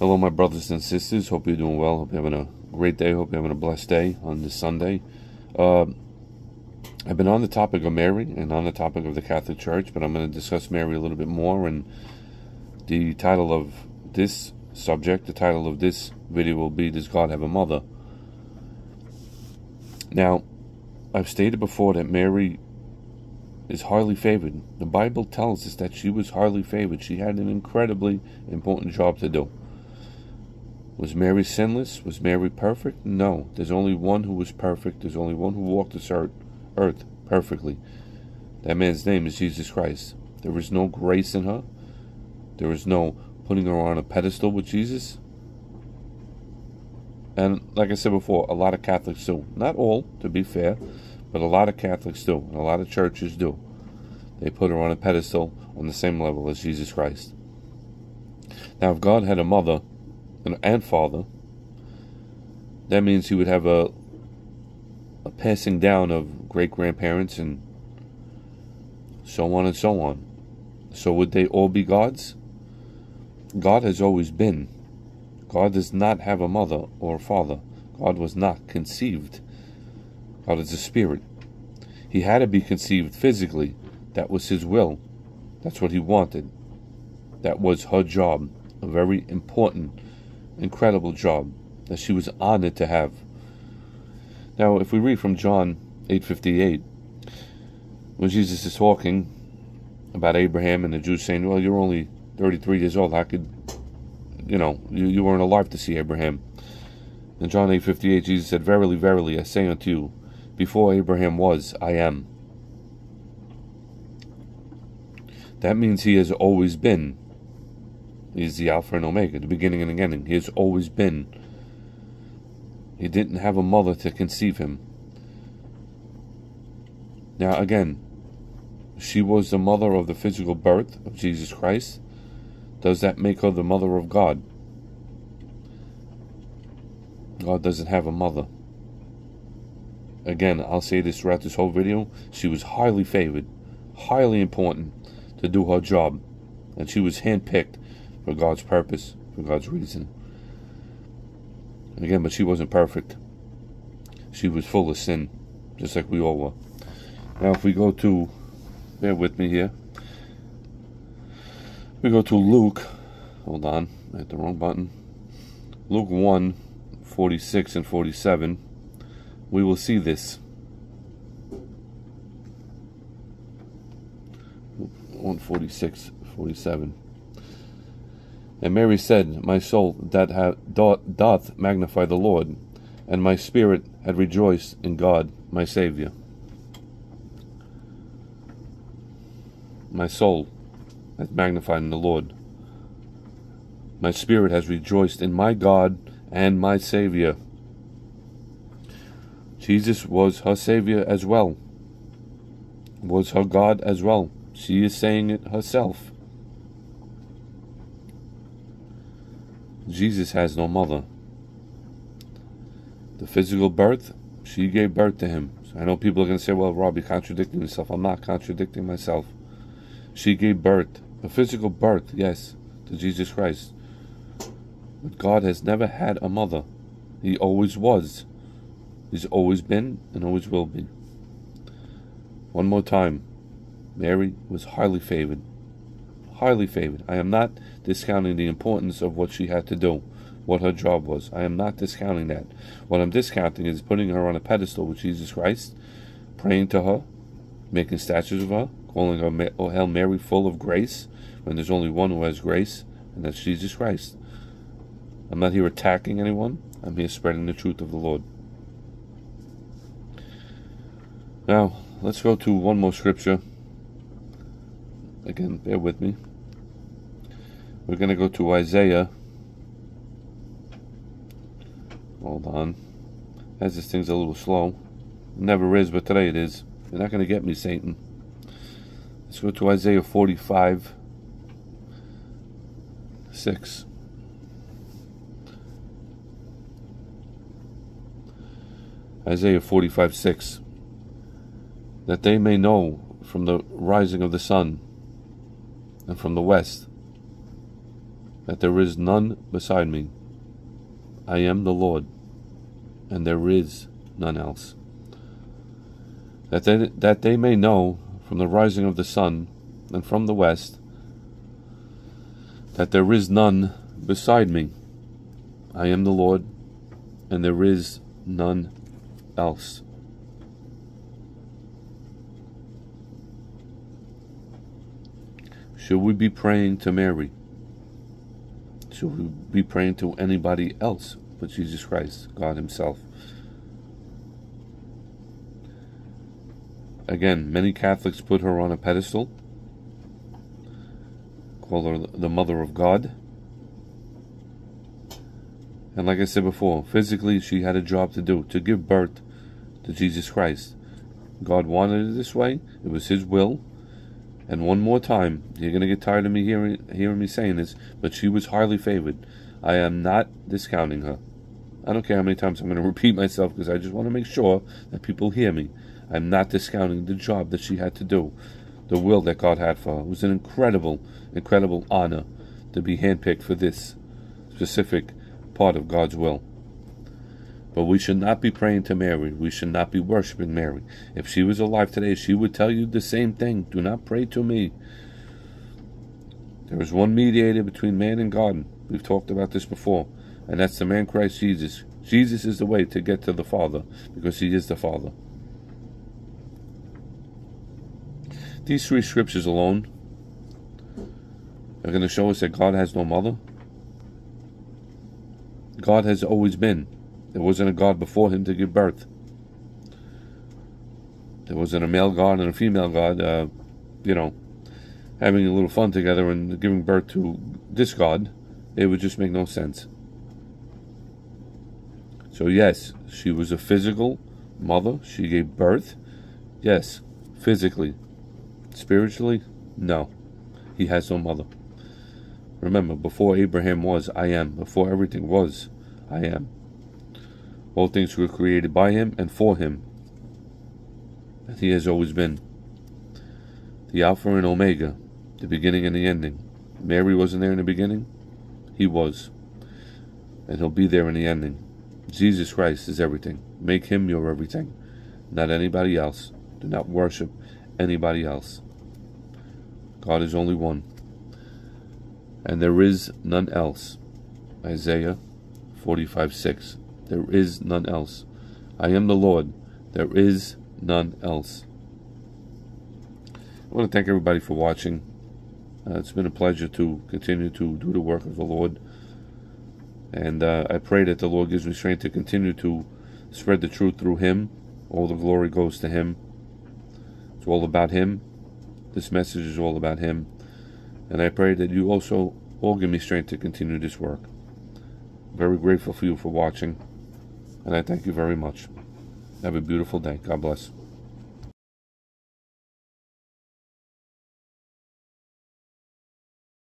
Hello, my brothers and sisters. Hope you're doing well. Hope you're having a great day. Hope you're having a blessed day on this Sunday. Uh, I've been on the topic of Mary and on the topic of the Catholic Church, but I'm going to discuss Mary a little bit more. And the title of this subject, the title of this video will be Does God Have a Mother? Now, I've stated before that Mary is highly favored. The Bible tells us that she was highly favored. She had an incredibly important job to do. Was Mary sinless? Was Mary perfect? No. There's only one who was perfect. There's only one who walked this earth, earth perfectly. That man's name is Jesus Christ. There is no grace in her. There is no putting her on a pedestal with Jesus. And like I said before, a lot of Catholics do. Not all, to be fair, but a lot of Catholics do. And a lot of churches do. They put her on a pedestal on the same level as Jesus Christ. Now, if God had a mother, and father, that means he would have a a passing down of great grandparents and so on and so on. So would they all be gods? God has always been. God does not have a mother or a father. God was not conceived. God is a spirit. He had to be conceived physically. That was his will. That's what he wanted. That was her job. A very important incredible job that she was honored to have. Now, if we read from John 8:58, when Jesus is talking about Abraham and the Jews saying, "Well, you're only 33 years old. How could, you know, you, you weren't alive to see Abraham?" In John 8:58, Jesus said, "Verily, verily, I say unto you, before Abraham was, I am." That means he has always been He's the Alpha and Omega, the beginning and the ending. He has always been. He didn't have a mother to conceive him. Now, again, she was the mother of the physical birth of Jesus Christ. Does that make her the mother of God? God doesn't have a mother. Again, I'll say this throughout this whole video. She was highly favored, highly important to do her job. And she was handpicked for God's purpose, for God's reason. Again, but she wasn't perfect. She was full of sin, just like we all were. Now, if we go to, bear with me here. We go to Luke. Hold on, I hit the wrong button. Luke 1 46 and 47. We will see this. 146 47. And Mary said, My soul that hath, doth magnify the Lord, and my spirit had rejoiced in God my Saviour. My soul hath magnified in the Lord. My spirit has rejoiced in my God and my Saviour. Jesus was her Saviour as well, was her God as well. She is saying it herself. Jesus has no mother. The physical birth, she gave birth to him. So I know people are going to say, well, Rob, you're contradicting yourself. I'm not contradicting myself. She gave birth, a physical birth, yes, to Jesus Christ. But God has never had a mother. He always was. He's always been and always will be. One more time. Mary was highly favored highly favored. I am not discounting the importance of what she had to do, what her job was. I am not discounting that. What I'm discounting is putting her on a pedestal with Jesus Christ, praying to her, making statues of her, calling her oh, Hail Mary full of grace, when there's only one who has grace, and that's Jesus Christ. I'm not here attacking anyone. I'm here spreading the truth of the Lord. Now, let's go to one more scripture. Again, bear with me. We're going to go to Isaiah. Hold on. As this thing's a little slow. Never is, but today it is. You're not going to get me, Satan. Let's go to Isaiah 45. 6. Isaiah 45 6. That they may know from the rising of the sun and from the west that there is none beside me. I am the Lord, and there is none else. That they, that they may know from the rising of the sun and from the west that there is none beside me. I am the Lord, and there is none else. Should we be praying to Mary? We be praying to anybody else but Jesus Christ, God Himself? Again, many Catholics put her on a pedestal, call her the Mother of God. And like I said before, physically she had a job to do to give birth to Jesus Christ. God wanted it this way, it was His will. And one more time, you're going to get tired of me hearing, hearing me saying this, but she was highly favored. I am not discounting her. I don't care how many times I'm going to repeat myself because I just want to make sure that people hear me. I'm not discounting the job that she had to do, the will that God had for her. It was an incredible, incredible honor to be handpicked for this specific part of God's will. But we should not be praying to Mary. We should not be worshiping Mary. If she was alive today, she would tell you the same thing. Do not pray to me. There is one mediator between man and God. We've talked about this before, and that's the man Christ Jesus. Jesus is the way to get to the Father because he is the Father. These three scriptures alone are going to show us that God has no mother. God has always been. There wasn't a God before him to give birth. There wasn't a male God and a female God, uh, you know, having a little fun together and giving birth to this God. It would just make no sense. So, yes, she was a physical mother. She gave birth. Yes, physically. Spiritually, no. He has no mother. Remember, before Abraham was, I am. Before everything was, I am. All things were created by him and for him. And he has always been. The Alpha and Omega, the beginning and the ending. Mary wasn't there in the beginning. He was. And he'll be there in the ending. Jesus Christ is everything. Make him your everything, not anybody else. Do not worship anybody else. God is only one. And there is none else. Isaiah 45 6. There is none else. I am the Lord. There is none else. I want to thank everybody for watching. Uh, it's been a pleasure to continue to do the work of the Lord. And uh, I pray that the Lord gives me strength to continue to spread the truth through Him. All the glory goes to Him. It's all about Him. This message is all about Him. And I pray that you also all give me strength to continue this work. Very grateful for you for watching and I thank you very much. Have a beautiful day. God bless.